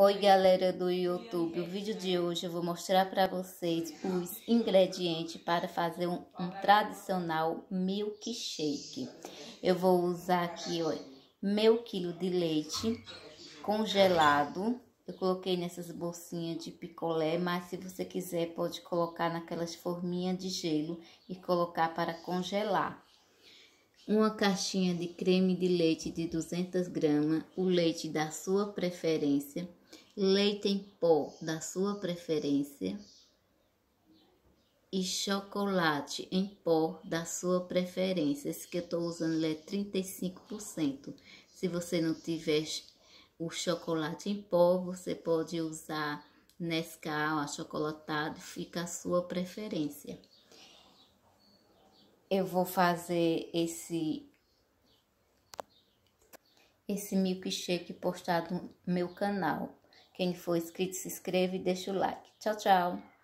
Oi galera do YouTube, o vídeo de hoje eu vou mostrar para vocês os ingredientes para fazer um, um, tradicional milkshake. Eu vou usar aqui, ó, meio quilo de leite congelado. Eu coloquei nessas bolsinhas de picolé, mas se você quiser pode colocar naquelas forminhas de gelo e colocar para congelar uma caixinha de creme de leite de 200 gramas, o leite da sua preferência, leite em pó da sua preferência e chocolate em pó da sua preferência. Esse que eu estou usando é 35%. Se você não tiver o chocolate em pó, você pode usar Nescau, achocolatado, fica a sua preferência eu vou fazer esse esse milkshake postado no meu canal. Quem for inscrito, se inscreve e deixa o like. Tchau, tchau!